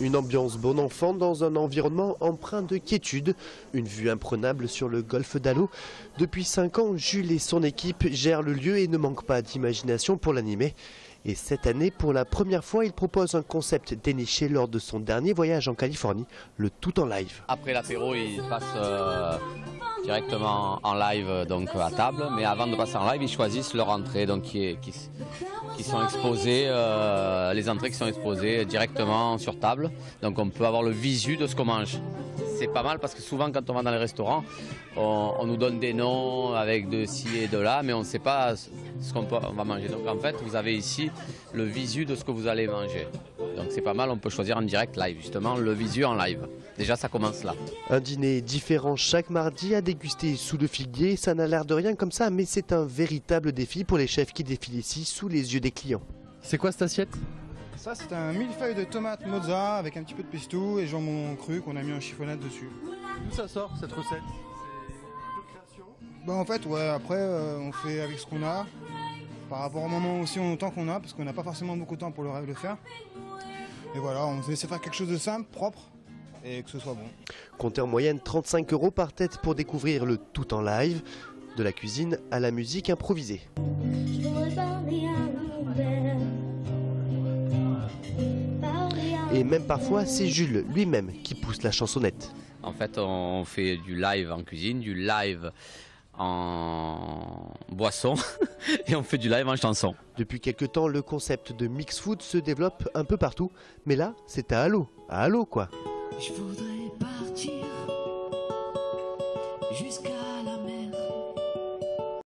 Une ambiance bon enfant dans un environnement empreint de quiétude, une vue imprenable sur le golfe d'Allo. Depuis 5 ans, Jules et son équipe gèrent le lieu et ne manquent pas d'imagination pour l'animer. Et cette année, pour la première fois, il propose un concept déniché lors de son dernier voyage en Californie, le tout en live. Après l'apéro, il passe euh, directement en live donc à table, mais avant de passer en live, ils choisissent leur entrée, donc qui, qui, qui sont exposées, euh, les entrées qui sont exposées directement sur table, donc on peut avoir le visu de ce qu'on mange. C'est pas mal parce que souvent quand on va dans les restaurants, on, on nous donne des noms avec de ci et de là, mais on ne sait pas ce qu'on va manger. Donc en fait, vous avez ici le visu de ce que vous allez manger. Donc c'est pas mal, on peut choisir en direct live, justement, le visu en live. Déjà ça commence là. Un dîner différent chaque mardi à déguster sous le figuier, ça n'a l'air de rien comme ça, mais c'est un véritable défi pour les chefs qui défilent ici sous les yeux des clients. C'est quoi cette assiette? Ça, c'est un millefeuille de tomates mozza avec un petit peu de pesto et jambon cru qu'on a mis en chiffonnade dessus. D'où ça sort cette recette? Bah, en fait, ouais, après, euh, on fait avec ce qu'on a. Par rapport au moment aussi, au temps qu'on a, parce qu'on n'a pas forcément beaucoup de temps pour le, le faire. Et voilà, on essaie de faire quelque chose de simple, propre, et que ce soit bon. Comptez en moyenne 35 euros par tête pour découvrir le tout en live, de la cuisine à la musique improvisée. Et même parfois, c'est Jules lui-même qui pousse la chansonnette. En fait, on fait du live en cuisine, du live en boisson et on fait du live en chanson. Depuis quelque temps, le concept de mix food se développe un peu partout, mais là, c'est à Halo, à Halo quoi. Je voudrais partir jusqu'à